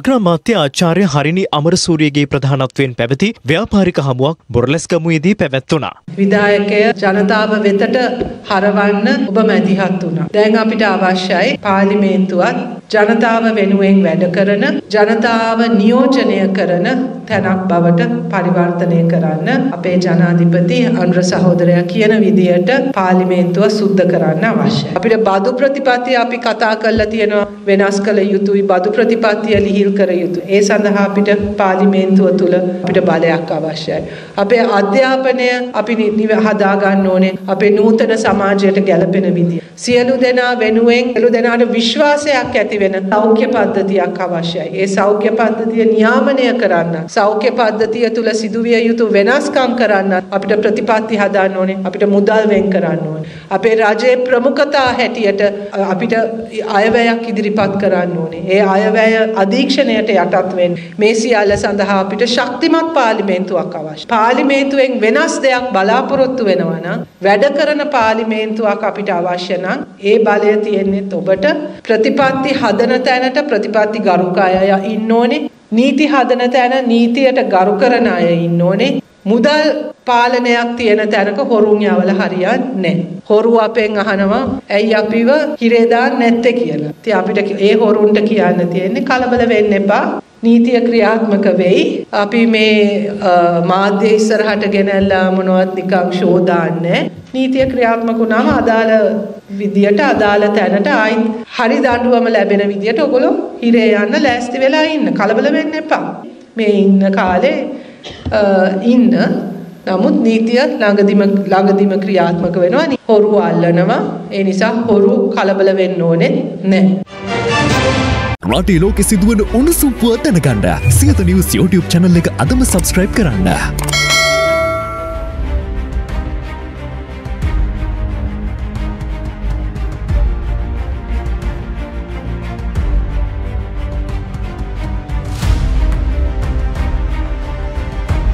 අග්‍රාමාත්‍ය ආචාර්ය හරිනි අමරසූරියගේ ප්‍රධානත්වයෙන් පැවති ව්‍යාපාරික හමුවක් බොරලැස්ගමුවේදී පැවැත්වුණා. විදායකය ජනතාව වෙතට හරවන්න ඔබ මැදිහත් වුණා. දැන් අපිට අවශ්‍යයි පාර්ලිමේන්තුවත් ජනතාව වෙනුවෙන් වැඩ කරන ජනතාව නියෝජනය කරන තැනක් බවට පරිවර්තනය කරන්න අපේ ජනාධිපති අනුර සහෝදරයා කියන විදියට පාර්ලිමේන්තුව සුද්ධ කරන්න අවශ්‍යයි. අපිට බදු ප්‍රතිපත්තිය අපි කතා කරලා තියෙනවා වෙනස් කළ යුතුයි බදු ප්‍රතිපත්තිය ලිහිල් කර යුතුයි. ඒ සඳහා අපිට පාර්ලිමේන්තුව තුල අපිට බලයක් අවශ්‍යයි. අපේ අධ්‍යාපනය අපි හදා ගන්න ඕනේ අපේ නූතන සමාජයට ගැලපෙන විදිය. සියලු දෙනා වෙනුවෙන් සියලු දෙනාට විශ්වාසයක් ඇති වෙන සෞඛ්‍ය පද්ධතියක් අවශ්‍යයි. ඒ සෞඛ්‍ය පද්ධතිය නියාමනය කරන්න සෞඛ්‍ය පද්ධතිය තුල සිදුවිය යුතු වෙනස්කම් කරන්න අපිට ප්‍රතිපත්ති හදාන්න ඕනේ. අපිට මුදල් වෙන් කරන්න ඕනේ. අපේ රජයේ ප්‍රමුඛතා හැටියට අපිට අයවැයක් ඉදිරිපත් කරන්න ඕනේ. ඒ අයවැය අධීක්ෂණයට යටත් වෙන්න මේ සියල්ල සඳහා අපිට ශක්තිමත් පාර්ලිමේන්තුවක් අවශ්‍යයි. පාර්ලිමේන්තුවෙන් වෙනස් දෙයක් බලාපොරොත්තු වෙනවා නම් වැඩ කරන පාර්ලිමේන්තුවක් අපිට අවශ්‍ය නම් ඒ බලය තියෙන්නේ ඔබට ප්‍රතිපත්ති හදන තැනට ප්‍රතිපත්ති ගරුක අය ඉන්න ඕනේ. නීති හදන තැන නීතියට ගරු කරන අය ඉන්න ඕනේ. මුදල් පාලනයක් තියෙන තැනක හොරුන් යවල හරියන්නේ නැහැ. හොරු අපෙන් අහනවා ඇයි අපිව හිරේ දාන්නේ නැත්තේ කියලා. ඉතින් අපිට ඒ හොරුන්ට කියන්න තියෙන්නේ කලබල වෙන්න එපා. නීතිය ක්‍රියාත්මක වෙයි. අපි මේ මාධ්‍ය ඉස්සරහට ගෙනල්ලා මොනවත් නිකන් ෂෝ දාන්නේ නීතිය ක්‍රියාත්මක වුණාම අදාළ විදියට අදාළ තැනට ආයි හරි දඬුවම ලැබෙන විදියට ඔගොල්ලෝ හිරේ යන්න ලෑස්ති වෙලා ඉන්න. කලබල වෙන්න එපා. මේ ඉන්න කාලේ ඉන්න. නමුත් නීතිය ළඟදිම ළඟදිම ක්‍රියාත්මක වෙනවා. හොරු අල්ලනවා. ඒ නිසා හොරු කලබල වෙන්න ඕනේ නැහැ. රටේ ලෝකෙ සිදුවන උණුසුම් පුවත් දැනගන්න. සියත නිවුස් YouTube channel එක අදම subscribe කරන්න.